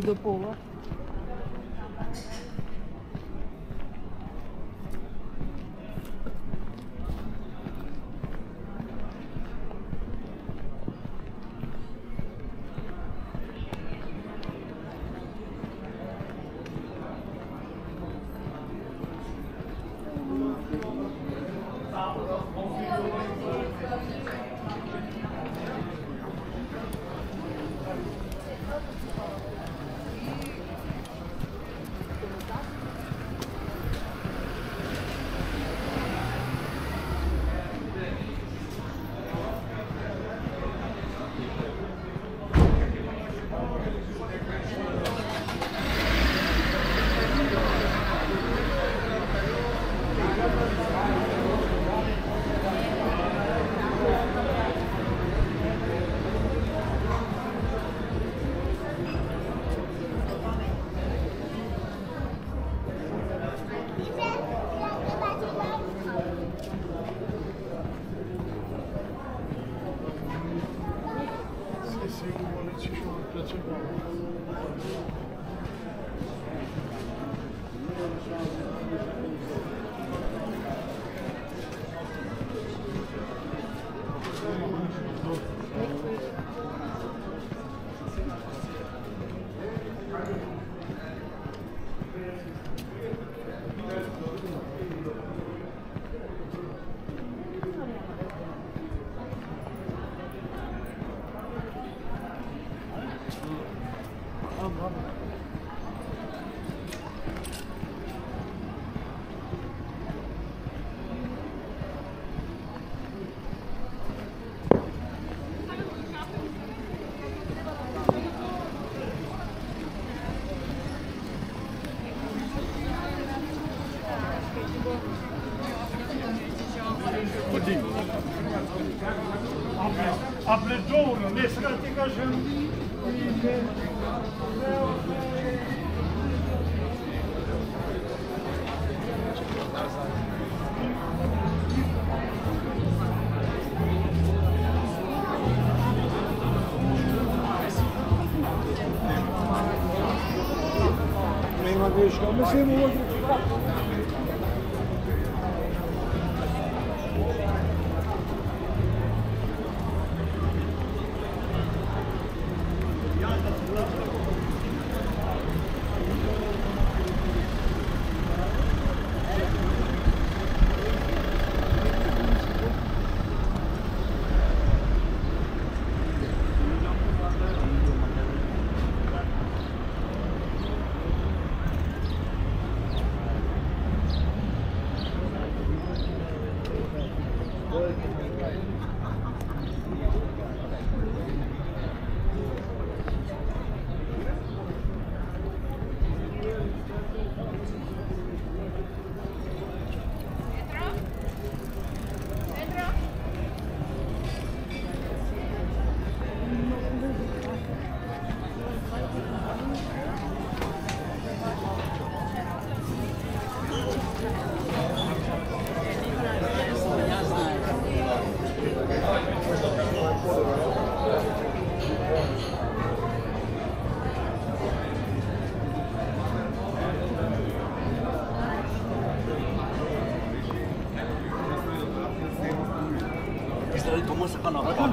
video po. amplitudo, ne srati kažem, ime, Uma vez que eu comecei, uma outra. 这里多么热闹啊！